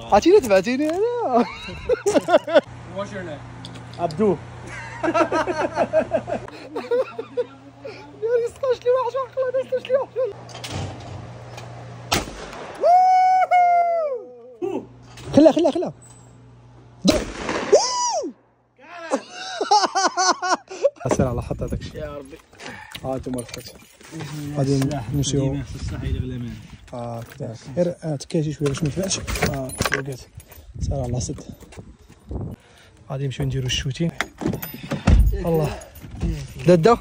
عرفتيني تبعتيني أنا? عبدو. يا يسطاش لي واحد عقله ما يسطاش لي واحد خلها خلها خلها سير على حط هذاك الشيء. يا ربي. ها أنتم رفقت غادي نمشيو. آه كذا غير آه، تكاشي شوية باش ما تبانش آه وقعت. سير على صد غادي نمشيو نديرو الشوتين الله. دادا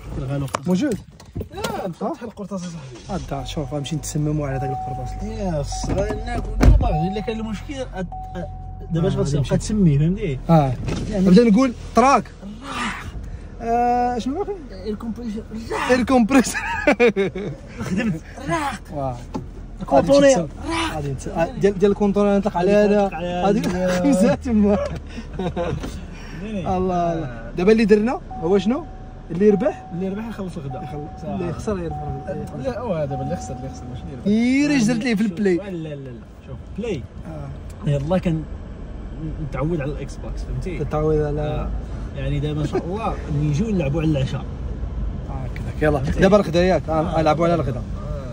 موجود؟ فتح القرطاس صاحبي. هدا شوف غنمشي نتسممو على داك القرطاس. يس ناكل باغي. إلا كان المشكل دابا اش غتبقى فهمتي؟ آه. نبدأ نقول تراك. آه شنو باقي الكومبريشن اير كومبريس خدمت واه كونطوني غادي ديال ديال الكونطور نطلق على هذا خمسه تما الله الله. دابا اللي درنا هو شنو؟ اللي يربح؟ اللي ربح يخلص الغداء. يخلص اللي يخسر يربح. لا هو هذا اللي خسر اللي خسر ماشي اللي ربح غير اش درت ليه في البلاي لا لا لا شوف بلاي آه. يلا كان نتعود على الإكس بوكس فهمتي؟ تتعود على آه. يعني دابا ان شاء الله نيجوا نلعبوا على العشاء. هكذاك يلا دابا الغدا ياك آه، نلعبوا على الغدا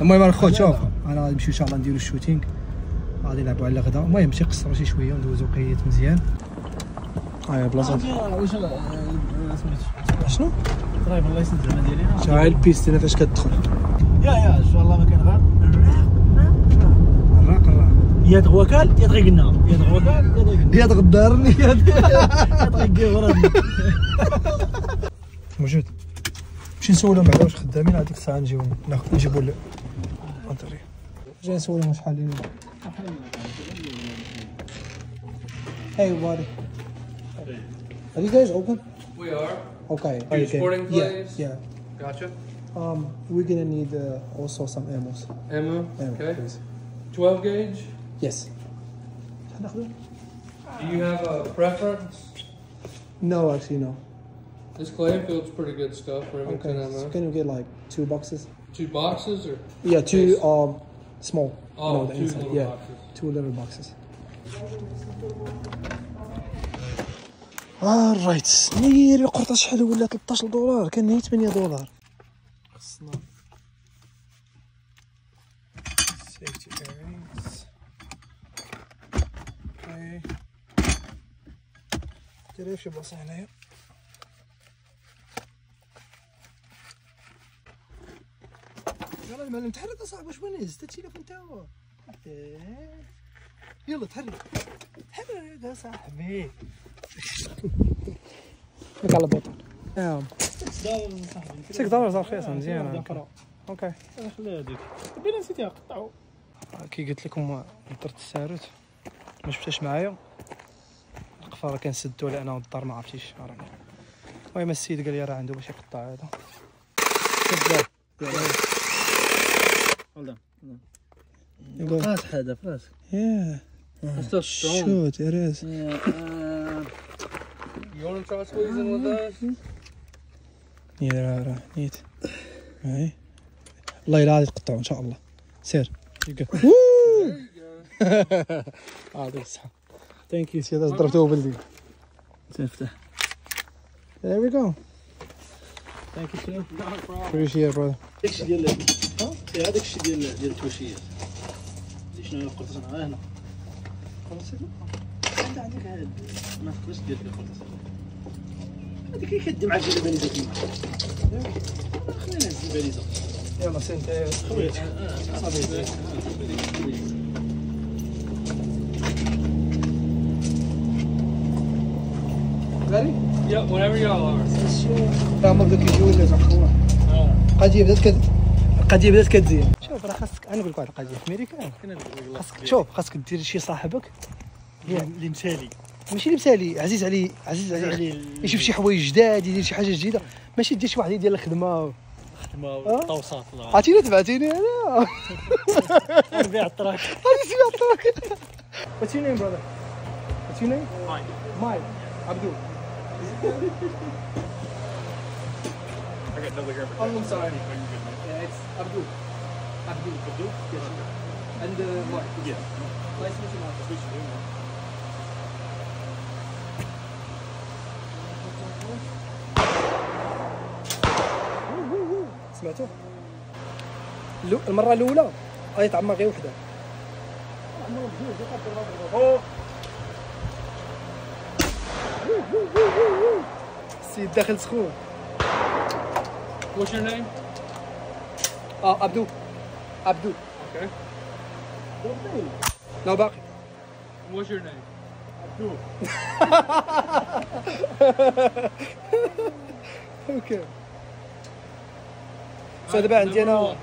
المهم الخوت شوف أنا غادي نمشيو إن شاء الله نديرو ال shooting. غادي نلعبوا على الغدا المهم نمشي نقصروا شي شوية. وندوزو قيت مزيان. آه بلاصة. واش سميتو شنو؟ driver license زعما ديالي. هاي ال best هنا فاش كتدخل؟ yeah yeah إن شاء الله ما كان غير. يا تغوكال يا تغيقنا يا تغوكال يا تغيقنا يا تغدرني يا تغيقنا موجود نمشي نسولهم بعدا واش خدامين هذيك الساعة نجيو ناخذ نجيبو ال- الانتري جاي نسولهم شحال لينا Hey buddy Are you guys open? We are. Okay. Are you okay. sporting Yeah, place? yeah. Gotcha. Um, we're gonna need uh, also some. Ammo. Ammo, Okay. please. 12 gauge. Yes. Do you have a preference? No, actually no. This Clayfield's pretty good stuff. Remington Okay. So can you get like two boxes? Two boxes or? Yeah, two um small. Oh, the two inside. little yeah, boxes. two little boxes. آه رايت نيري قرطة شحال ولا 13 دولار كان هي 8 دولار خصنا ديري في شي بلاصة هنايا يلا المعلم تحرك اصاحبي واش وين هزت التليفون تا هو. يلا تحرك. تحرك يا صاحبي. لك على بطل نعم. 6 دولار مزيانة هكا. أوكي. خلي هذيك. بينا نسيتيها قطعوا كي قلت لكم نطرت الساروت. ما شفتهاش معايا. القفاره كنسدو لأنه الدار ما عرفتيش راني المهم السيد قال لي راه عنده باش يقطع هذا. يقول فاتح هذا في راسك ياه strong. شوت اريز You want to try squeezing with us? نيت راه راه. نيت. هاي. الله الا غادي تقطعو إن شاء الله. سير. آه يعطيك الصحة ثانك يو سيدي ضربته بلدي تفتح There we go. ثانك يو Appreciate it, brother. داك الشيء ديال هذاك الشيء ديال ديال التوشيه دي شنو القرطاس ها هنا انت عندك هاد ما تقدرش دير فيه القرطاس هذيك اللي كدي معاك ديال الباليزه كيما خلينا نهز الباليزه يلا سنت خويا غاري Yep, whenever y'all are. خوان القضية بدات كد القضية بدات كتزين شوف راه خاصك أنا نقول لك واحد القضية في أمريكا خاصك شوف خاصك دير شي صاحبك اللي مثالي ماشي اللي مثالي عزيز عليه عزيز عليه يشوف شي حوايج جداد يدير شي حاجة جديده ماشي دير شي واحد يدير الخدمه الخدمه. والتوصات عرفتيني تبعتيني أنا نبيع الطراك هذه سمعتك What's your name brother? What's your name? Mike. Mike. Abdul. I got double here. Oh, I'm sorry. Yeah, it's Abdul. Abdul. Abdul? Yes. And uh, Mike. Yeah. سمعتوا اللو- المره الاولى تعمر غير وحده السيد داخل سخون. What's your name? آه عبدو. عبدو. Okay. لا باقي. What's your name? okay So دابا عندي أنا.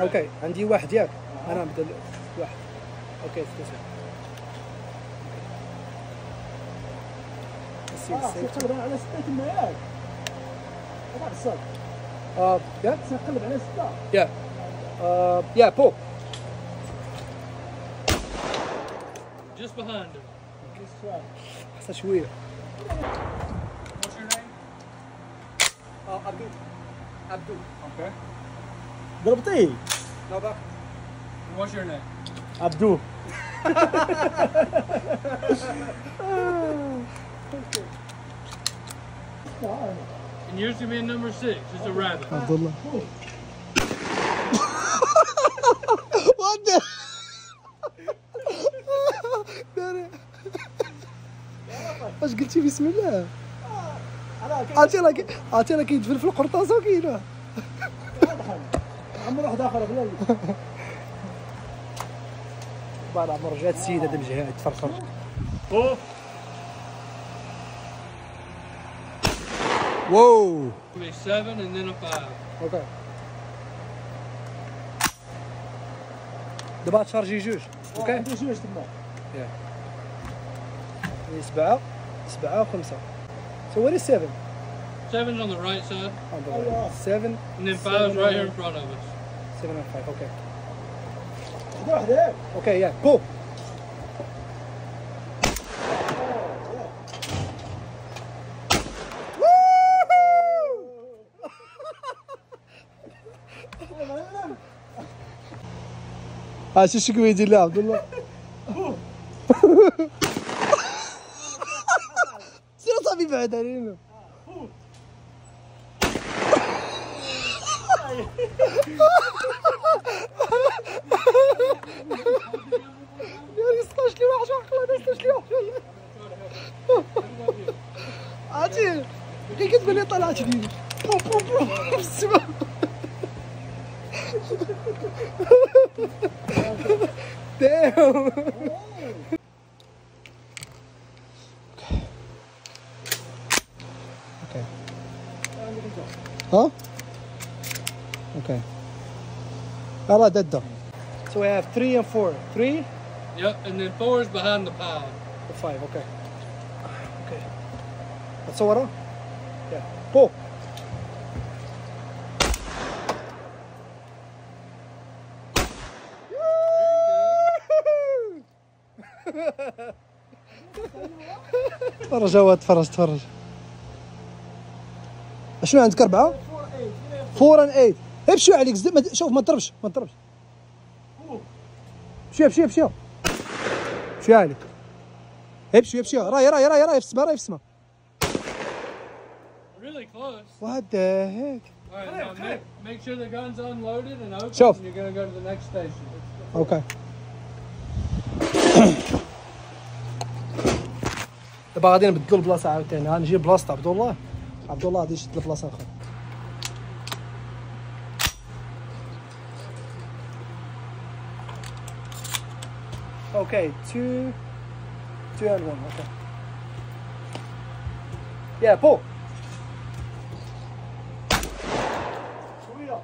okay عندي واحد ياك. أنا نبدأ واحد. okay تسلم السيد آه السيد تقلب على ستة تما ياك هذا الصاد آه يا تقلب على ستة يا آه يا بو Just behind him. خاصها شوية What's your name? آه عبدو عبدو Okay. ضربتيه لا باقي What's your name? عبدو And yours gonna be in number six. It's a rabbit. الله What the? اش قلتي بسم الله عرفتي راه كي- عرفتي راه كيدفن في القرطاسه وكاينه عمر واحد اخر بلا بعد عمر جات السيده هذا بجهاد تفرفر اوف واو It'll be seven and then a five. أوكي دابا تشارجي جوج أوكي عندي جوج تما يعني سبعه سبعه وخمسه سو وين السفن Seven's on the right side, سفن and then five's right here in front of us. سفن اند فايف أوكي وحده وحده أوكي يا جو هاشي شكو يدير لي عبد الله سير صافي بعد علينا يعني 16 لي واحد عقله 16 لي واحد عرفتي كي كتبان لي طلعت لي about that? So we have three and four. Three? Yep, and then four is behind the pile. The five, okay. Okay. That's all right? Yeah. Pull. تفرج هو تفرج تفرج شنو عندك اربعه 4 and 8 امشيو عليك زد شوف ما تضربش ما تضربش مشيو شوف شوف مشيو عليك امشيو امشيو راي راي راي راي في السماء راي في السماء Really close. What the heck? Alright, now make, make sure the gun's unloaded and open شوف. and you're gonna go to the next station. Okay. دابا غادي نبدلو البلاصة عاوتاني غنجي بلاصة عبد الله عبد الله غادي يشد البلاصة أخرى أوكي تو تو and one أوكي يا بو شوية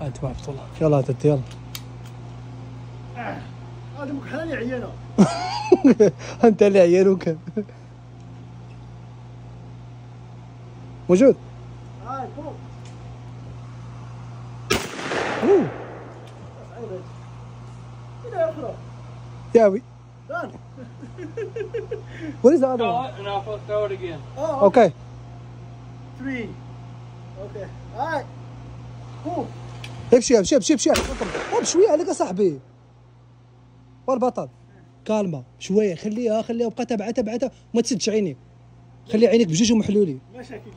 انت عبد الله يلا. تدي يلا هذه مكحلاني عيانه أنت اللي عيالك. موجود يا وي Done. What is the other Throw one? and I'll th- throw it again. Oh, Okay. three. Okay. All right. Cool. امشي امشي امشي امشي بشويه عليك اصاحبي والبطل كالما شوية خليها خليها وبقى تبعها تبعها وما تسدش عينيك خلي عينيك بجوج ومحلولين مشاكل.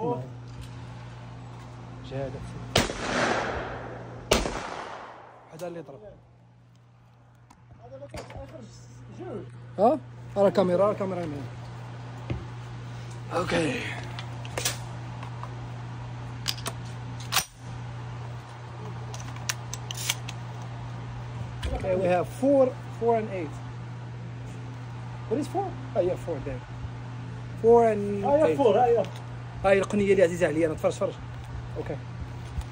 Oh. جهاد هذا اللي جوج. ها راه الكاميرا راه الكاميرا هنا أوكي Okay, we have four, four and eight. What is four? Oh yeah, four there. Four and ها eight. يا فور ها يا. هاي القنية اللي عزيزة علي أنا تفرج تفرج. أوكي.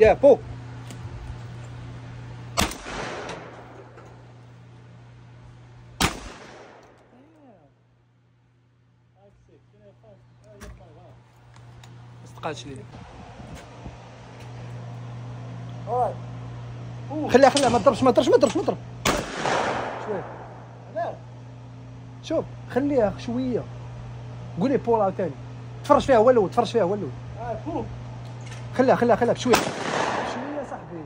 يا بو. لي. خليها خليها ما تضربش ما تضربش ما تضربش ما تضرب. شوف خليها شوية. قولي بول عاوتاني. تفرج فيها هو الأول تفرج فيها هو الأول. ها بوم. خليها خليها خليها بشوية. شوية صاحبي.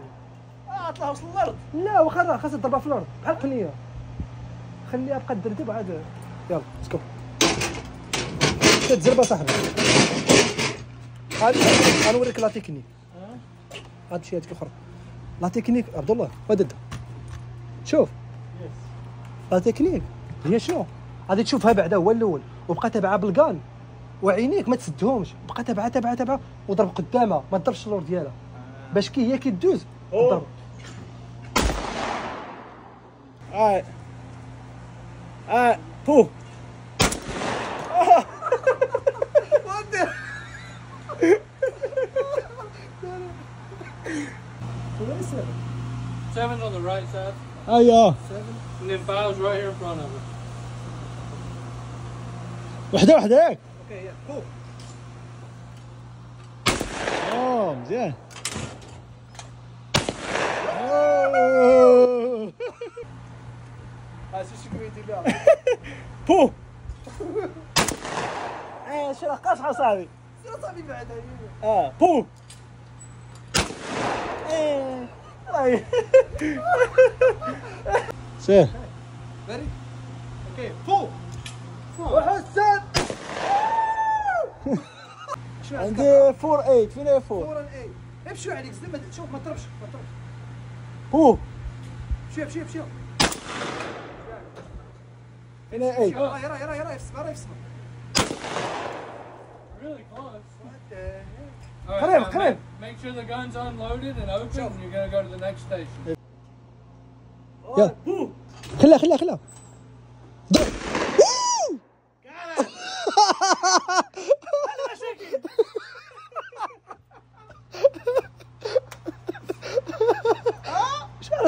آه طلع وصل الأرض. لا وخرها خاصها تضربها في الأرض. بحال القنيه خليها بقى تدردب عاد يلا اسكو تزربه اصاحبي. غنوريك la technique. هاد شي هذيك الاخرى la technique عبد الله ودد شوف. la technique. هي شنو؟ غادي تشوفها بعدا هو الأول وبقى تابعها بال gun وعينيك ما تسدهمش بقى تابعها تابعها تابعها وضرب قدامها ما تضربش اللور ديالها باش كي هي كي تدوز. تضرب Alright. Alright. Pull. Seven's on the right side, أيوه and then five's right here in front of her. وحده وحده أوكي يا بو آه مزيان. هذا سيكوريتي بها بو إيه شو قاصحه صاحبي صافي بعد؟ آه. بو إيه. سير فيري أوكي بو وحسن. شنو عندي فور إيت فين هي فور. فورا اي امشي عليك شوف ما تضربش ما تضربش. بو مشي مشي مشي فين هي إيت. راه راه راه راه يفسخ راه يفسخ Really close. All All right, now come in. Make, make sure the gun's unloaded and open, and you're gonna go to the next station. يلا بو خليها خليها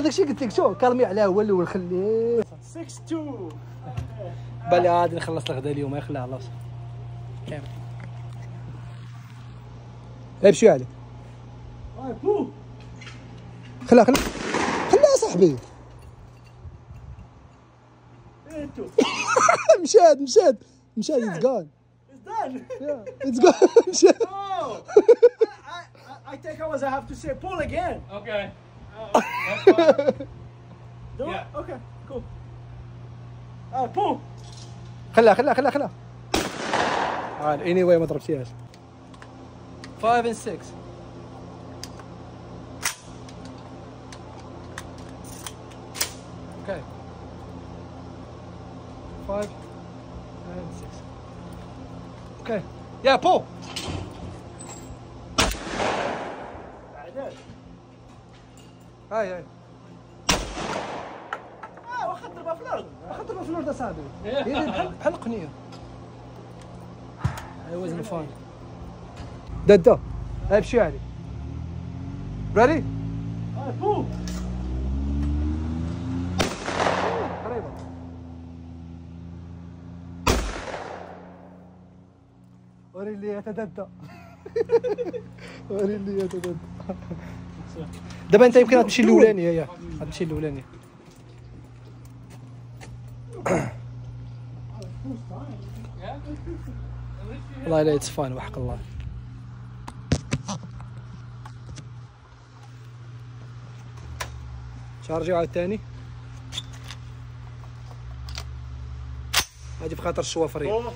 الشيء قلت لك شو كرمي عليه هو الأول خليه 6 2 بالي غادي نخلص الغدا اليوم ما يخليها الله كامل بشوي عليك بو خليها خليها خليها صاحبي انتو مشات مشات مشات اتس جون. اتس جون مشات Oh, I think I was. I have to say pull again. Okay. That's fine. Do Yeah. it. Okay. Cool. Uh, pull. خليها خليها خليها خليها عاد إني واي ما ضربتيهاش 5 and 6 أوكي 5 and 6 أوكي يا بو هاي هاي آه واخد ضربة في الأرض. أخذت في الورد اصاحبي. هي دي بحال بحال القنية. هاي وزن فان ددا هاي بشي علي. ريدي آه pull. قريبة. وري اللي يتددى. وري اللي يتددى. دابا انت يمكن غتمشي الاولاني هي غتمشي الاولاني. والله لا it's fine وحق الله. شارجي عاود ثاني هادي بخاطر الشوافريه Oh,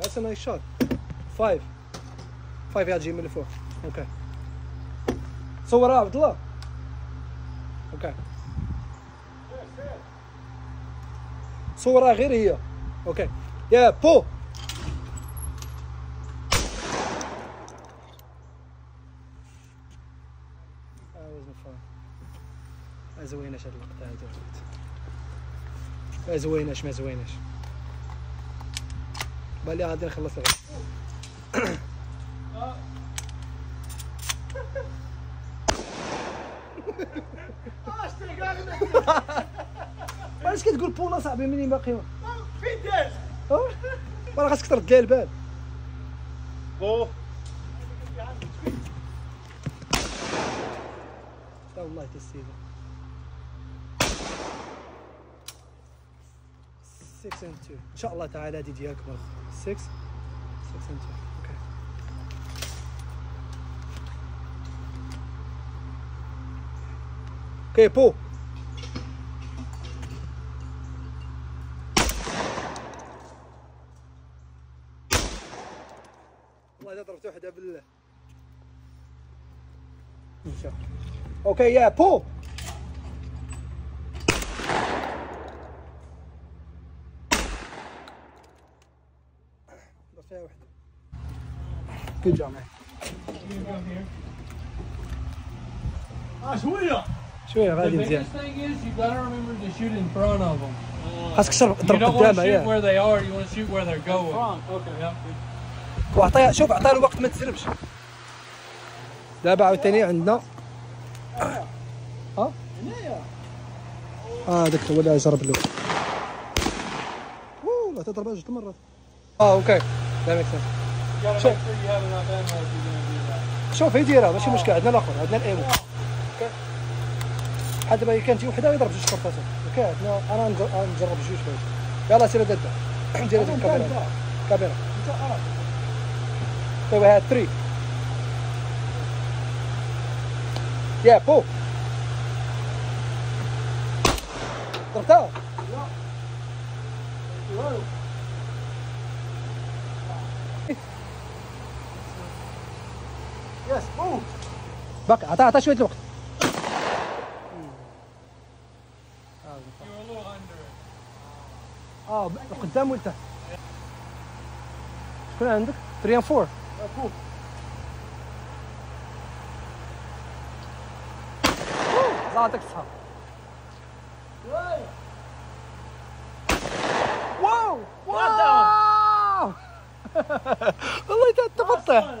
That's a nice shot. Five. يا تجي من الفوق. okay. صورها عبد الله. okay. صورها غير هي. أوكي. yeah pull. ما زويناش هاد اللقطة هادي ما زويناش ما زويناش بالي غادي نخلص غير علاش كتقول بولا صاحبي منين باقي فين داز؟ راه خاصك ترد ليه البال Oh, لا والله تا السيدة 6 and 2 إن شاء الله تعالى هادي ديالك برك 6 6 and 2 okay okay pull والله اذا ضربت وحده بالله مشى أوكي يا بو ضرب فيها وحده جود جوب مان ah, شوية. شوية The غادي مزيان biggest thing is you gotta remember to shoot in front of them. خاصك تضرب You تضرب don't want to قدامها shoot يا where they are. You want to shoot where they're going. Okay. Yep. وعطيها شوف عطيها الوقت ما تسربش دابا عاوتاني عندنا داك هو اللي جرب له لا تضربها جوج المرات آه okay. لا ميك. شوف هي دايره ماشي مشكل عندنا الأخر عندنا ال ammo بحال دابا كانت شي وحدة يضرب جوج كرطاسات okay عندنا أنا نجرب جوج فوق يلا سير دابا دير هذيك الكاميرا. كاميرا. طيب هاد 3 yeah pull ضربتها يس بو بقى عطا عطا شوية الوقت. آه قدام وانت. شكون عندك؟ 3 and 4 زعتك الصحاب والله تقطع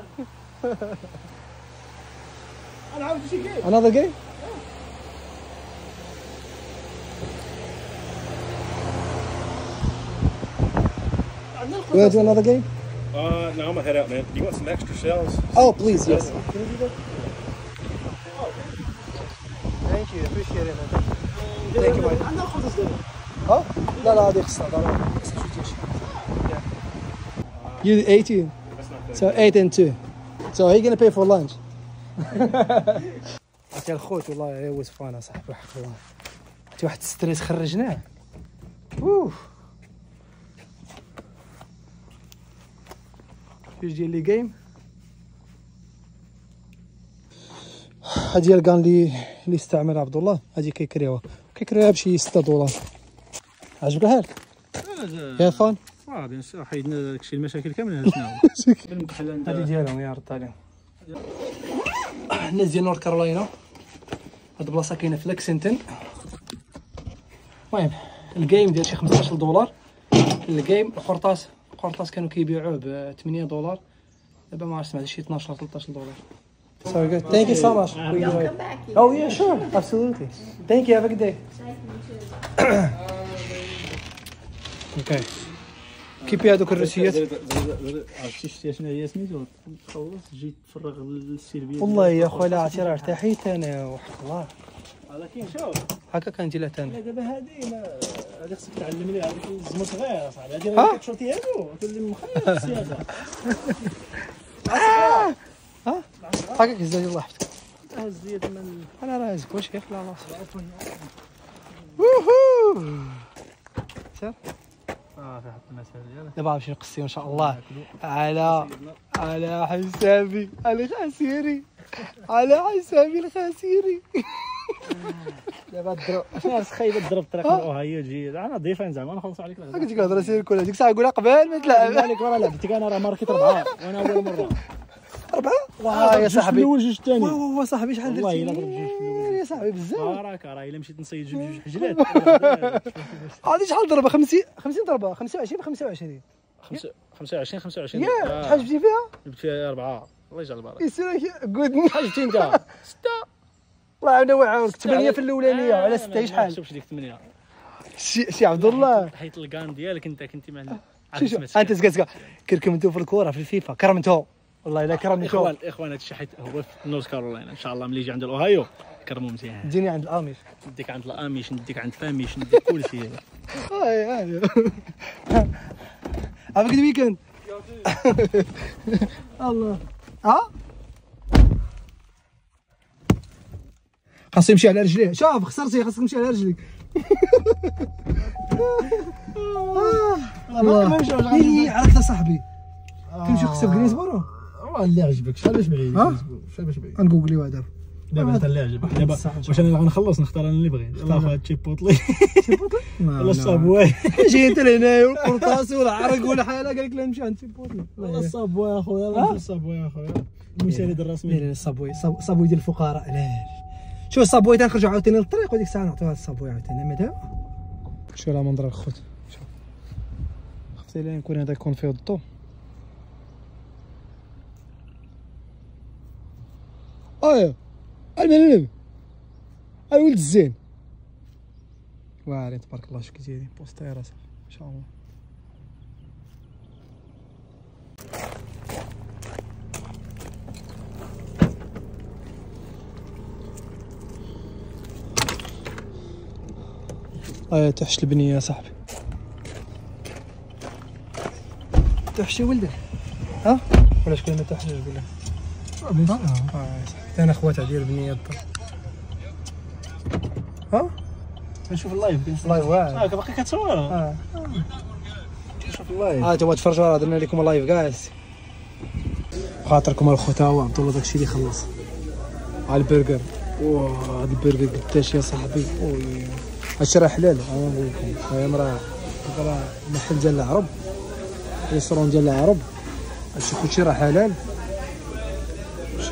انا عاوز شي جيم. another game عندنا you want to do another game Uh, no, I'm gonna head out, man. Do you want some extra shells? oh please yes thank you appreciate it thank you my عندنا الخبز دابا. ها لا لا هذه خصها You 18 That's not so 8 and 2 so are you gonna pay for lunch. عرفتي الخوت والله هي was fun صاحبي حق الله عرفتي واحد stress خرجناه. أوه. جوج ديال les games هادي ال gun اللي اللي استعمل عبد الله. هادي كيكريوها. كيكريوها بشي 6 دولار. عجبك الحال يا فان. آه bien sûr حيدنا داكشي المشاكل كاملين المحل هادي ديالهم يا رد عليهم الناس ديال نورث كارولاينا هاد البلاصة كاينة في لكسنتون المهم ال game ديال شي 15 دولار الجيم القرطاس القرطاس كانوا كيبيعوه ب 8 دولار دابا ما عرفتش شي 12 13 دولار Sorry, good. Thank you so much. We Come enjoyed it. back. Oh yeah, sure, absolutely. Thank you. Have a good day. Okay. كيبي هذوك الروسيات عرفتي شتي شنو هي سميتو تخلص تجي تفرغ السيرفيت والله يا خويا لا عرفتي راه ارتحيت أنا وحق الله كاين شوف هكا كندير لها ثاني لا دابا هادي ما هادي خصك تعلم ليها هذيك الزمر صغير اصاحبي هادي آه. راه كتشوطي هادو تولي مخير السياسة هكا كيزداد الله يحفظك هز ليا من أنا راه هازك واش يخلع راسك ووهو سير دابا غنمشي نقصي إن شاء الله. على على حسابي الخسيري على حسابي الخسيري. دابا الضرب شنو راس خايبه تضرب الطريق آه. الاوهايو تجي أنا ضيفان زعما نخلص عليك. هكا تيك الهضره سير كلها ديك الساعة نقولها قبل ما تلعب. عليك ورا لعبتك أنا راه ماركيت اربعه وأنا أول مرة. أربعة؟ واه يا صاحبي. الأول جوج الثاني واه واه صاحبي شحال والله درتي إلا ضرب جوج في الأول. يا صاحبي بزاف. راك راه إلا مشيت نصيد جوج جوج حجلات. هادي شحال ضربة؟ 50 50 ضربة. 25 25 25 25 يا شحال جبتي فيها؟ جبت فيها أربعة. الله يجعل البارك يسير جود شحال جبتي أنت؟ ستة. الله يعاون ويعاونك 8 في الأولانية. على 6 ما شحال؟ نحسبش ديك ثمانيه سي سي عبد الله. حيت الكان ديالك أنت كنتي مع أنت زكا زكا كركمتو في الكورة في الفيفا. كرمتو والله الا كرمتو اخوان إخوان حيت هو في نورث كارولاينا إن شاء الله ملي يجي عند الأوهايو. كرمو مزيان تجيني عند الامير نديك عند الاميش نديك عند فاميش نديك كلشي هاي هاي. هاف جود ويكند الله. ها؟ خاصو يمشي على رجليه. شوف خسرتي خاصك تمشي على رجليك الله. إيه، عرفت صاحبي. كنمشي خسر جرينسبورو والله اللي عجبك شحال باش بعيد ها؟ شحال باش بعيد نجوجلي هذا دابا انت اللي عجبك دابا واش أنا غنخلص نختار أنا اللي بغيت. الله خويا تشيبوطلي ولا الصابواي. جاي انت لهنايا والقرطاس والعرق والحالة قال لك لا نمشي عند تيبوتلي ولا الصابواي اخويا الله الصابواي اخويا المثالي ديال الرسمي ميري الصابوي صاب- صابوي ديال الفقراء. علاش شوف الصابوي تنخرجوا عاوتاني للطريق وديك الساعة نعطيوها الصابوي عاوتاني. ما دابا شوف لا منظر الخوت. شوف. خفتي لي نكون هذا يكون فيه الضو. ايوا المعلم الولد الزين. واعرين تبارك الله شكي ديالي بوستير ان شاء الله. آه تحش البنية يا صاحبي. تحش يا ولدي ها؟ ولا شكون ما تحش قول آه يا صاحبي أنا خواتها ديال بنية الدار ها؟ نشوف ال live live واعر هاك باقي كتصور آه. نشوف ال live. ها انتما تفرجوا راه درنا لكم live كاعس خاطركم الخوت ها هو عبد الله داكشي اللي خلص. على البرجر. واه هاد البرجر قداش يا صاحبي. هادشي راه حلال. أنا نقول لكم. هي راه راه محل ديال العرب. restaurant ديال العرب. هادشي كلشي راه حلال.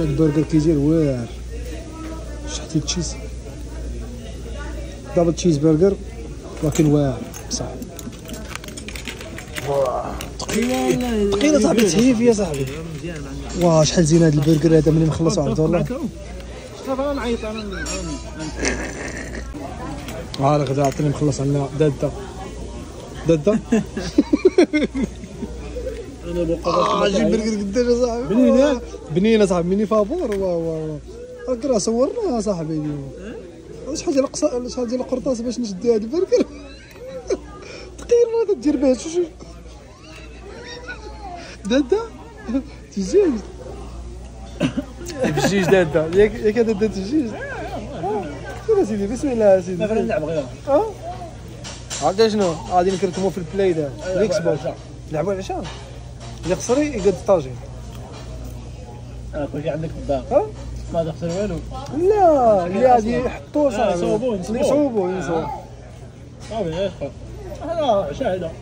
شاد البرجر كيدير واعر. شحتي cheese؟ double cheese burger ولكن واعر بصح ثقيل صاحبي تهيف يا صاحبي. واه شحال زين هذا البرجر هذا ملي نخلصوا عبد الله. نعيط أنا ها الغدا عطيني مخلص عندنا دادة. دادة؟ أنا آه برجر قداش يا صاحبي؟ بنينة؟ بنينه صاحبي ميني فابور واه واه راك راه صورنا يا صاحبي. اليوم شحال ديال القصا شحال ديال القرطاس باش نشد هذا البرجر؟ ثقيل ما تدير به شو شو؟ دادة؟ تجيج. بجيج دادة. ياك ياك دادة تجيج. يا سيدي بسم الله سيدي. ما بغينا نلعب غير. آه عرفت شنو غادي نكركمو في ال Play دابا ال Xbox. نلعبوا العشاء. اللي خسري يقد طاجين. آه كلشي عندك في الدار. ها؟ ما تخسر والو؟ لا اللي غادي يحطوه آه، صاحبي. يصوبوه،. يصوبوه صافي هذا عشاء هذا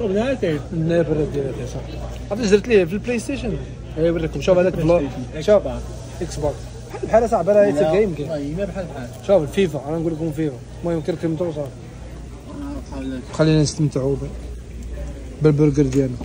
طب نهايتي النابر ديالها صاحبي عرفت اش درت ليه؟ في البلاي ستيشن؟ هي نوريكم شوف هذاك بلو شوف. إكس بوكس بحال بحال صاحبي راه هي جيم كاين والله بحال بحال. شوف الفيفا. أنا نقول لكم فيفا. المهم كركمتو صافي بحال خلينا نستمتعوا بالبرجر ديالنا.